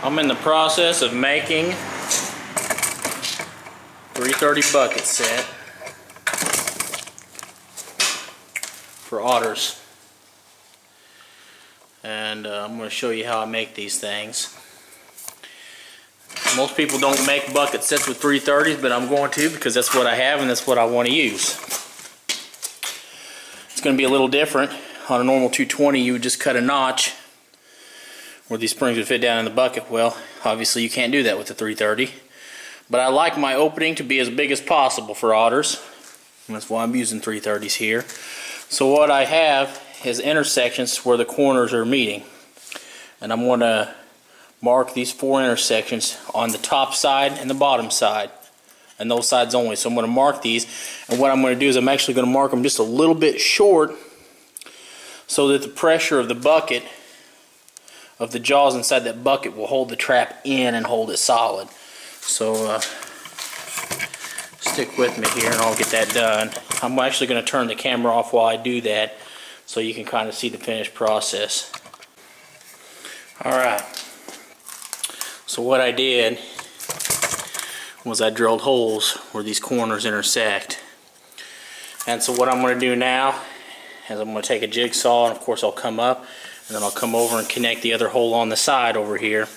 I'm in the process of making 330 bucket set for otters. And uh, I'm going to show you how I make these things. Most people don't make bucket sets with 330s, but I'm going to because that's what I have and that's what I want to use. It's going to be a little different. On a normal 220, you would just cut a notch where these springs would fit down in the bucket. Well, obviously you can't do that with the 330. But I like my opening to be as big as possible for otters. And that's why I'm using 330s here. So what I have is intersections where the corners are meeting. And I'm going to mark these four intersections on the top side and the bottom side. And those sides only. So I'm going to mark these. And what I'm going to do is I'm actually going to mark them just a little bit short so that the pressure of the bucket of the jaws inside that bucket will hold the trap in and hold it solid. So uh, stick with me here and I'll get that done. I'm actually going to turn the camera off while I do that so you can kind of see the finished process. Alright, so what I did was I drilled holes where these corners intersect. And so what I'm going to do now is I'm going to take a jigsaw and of course I'll come up and then I'll come over and connect the other hole on the side over here.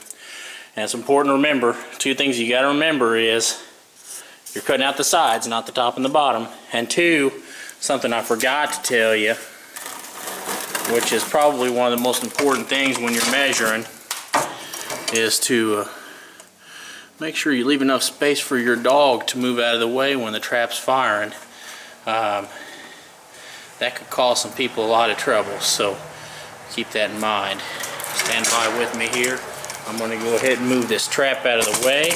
And it's important to remember, two things you got to remember is you're cutting out the sides, not the top and the bottom. And two, something I forgot to tell you, which is probably one of the most important things when you're measuring, is to uh, make sure you leave enough space for your dog to move out of the way when the trap's firing. Um, that could cause some people a lot of trouble. So keep that in mind. Stand by with me here. I'm going to go ahead and move this trap out of the way.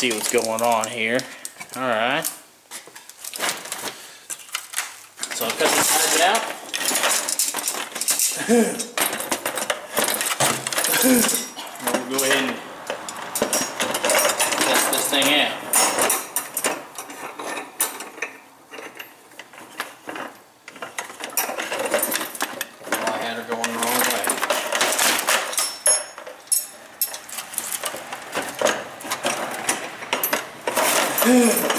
See what's going on here. Alright. So I'll cut the sides out. we'll go ahead and test this thing out. Mm-hmm.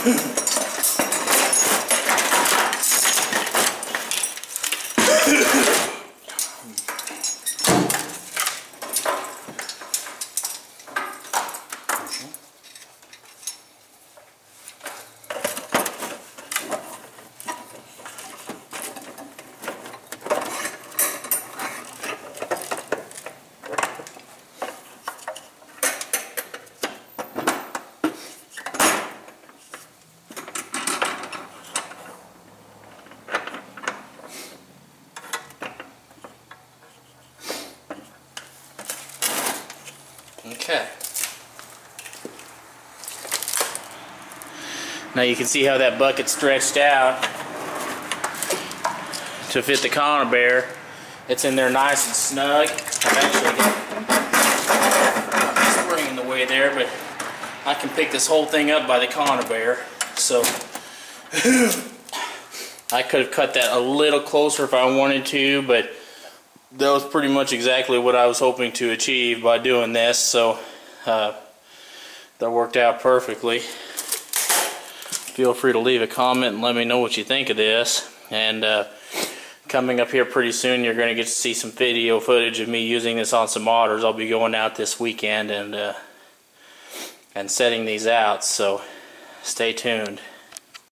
Okay. Now you can see how that bucket stretched out to fit the Conibear. It's in there nice and snug. I've actually got a spring in the way there, but I can pick this whole thing up by the Conibear. So I could have cut that a little closer if I wanted to, but that was pretty much exactly what I was hoping to achieve by doing this. So uh, that worked out perfectly. Feel free to leave a comment and let me know what you think of this. And uh, coming up here pretty soon, you're going to get to see some video footage of me using this on some otters. I'll be going out this weekend and uh, and setting these out. So stay tuned.